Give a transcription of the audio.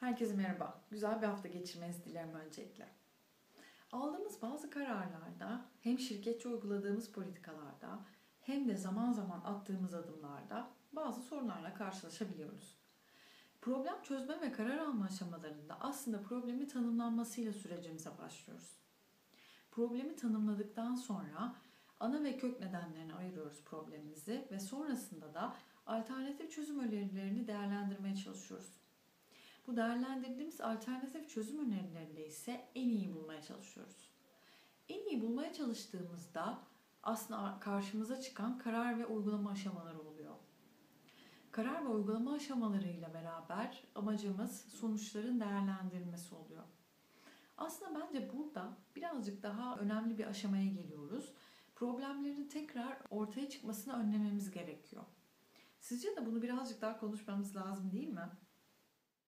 Herkese merhaba. Güzel bir hafta geçirmenizi dilerim öncelikle. Aldığımız bazı kararlarda hem şirketçe uyguladığımız politikalarda hem de zaman zaman attığımız adımlarda bazı sorunlarla karşılaşabiliyoruz. Problem çözme ve karar alma aşamalarında aslında problemi tanımlanmasıyla sürecimize başlıyoruz. Problemi tanımladıktan sonra ana ve kök nedenlerini ayırıyoruz problemimizi ve sonrasında da alternatif çözüm önerilerini değerlendirmeye çalışıyoruz. Bu değerlendirdiğimiz alternatif çözüm önerilerinde ise en iyi bulmaya çalışıyoruz. En iyi bulmaya çalıştığımızda aslında karşımıza çıkan karar ve uygulama aşamaları oluyor. Karar ve uygulama aşamalarıyla beraber amacımız sonuçların değerlendirilmesi oluyor. Aslında bence burada birazcık daha önemli bir aşamaya geliyoruz. Problemlerin tekrar ortaya çıkmasını önlememiz gerekiyor. Sizce de bunu birazcık daha konuşmamız lazım değil mi?